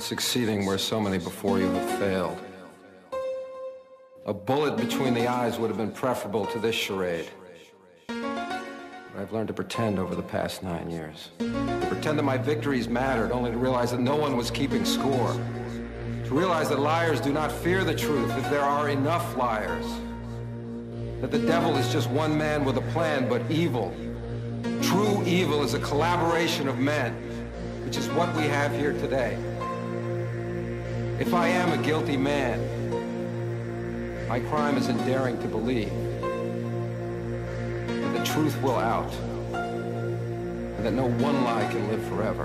succeeding where so many before you have failed. A bullet between the eyes would have been preferable to this charade. But I've learned to pretend over the past nine years. To pretend that my victories mattered, only to realize that no one was keeping score. To realize that liars do not fear the truth if there are enough liars. That the devil is just one man with a plan, but evil. True evil is a collaboration of men, which is what we have here today. If I am a guilty man, my crime is in daring to believe that the truth will out, and that no one lie can live forever.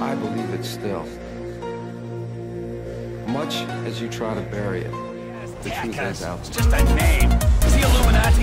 I believe it still. Much as you try to bury it, the truth is out. It's just a name. Is he Illuminati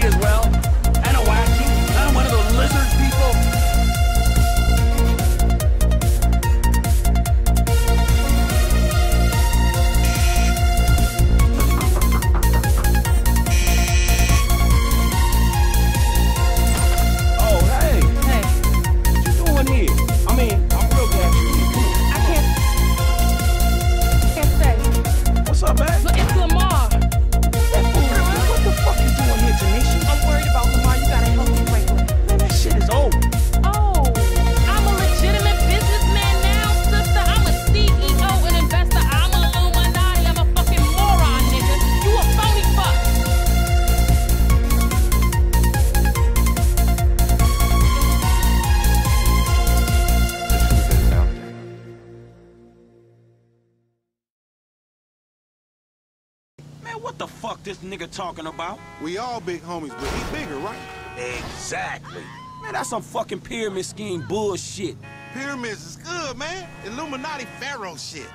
Man, what the fuck this nigga talking about? We all big homies, but he bigger, right? Exactly. Man, that's some fucking pyramid scheme bullshit. Pyramids is good, man. Illuminati pharaoh shit.